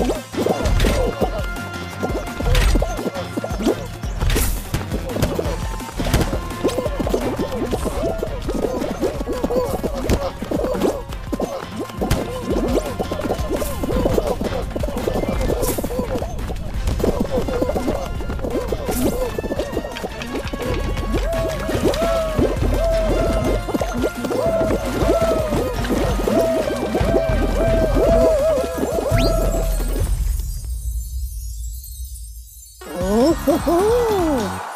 you ho, ho.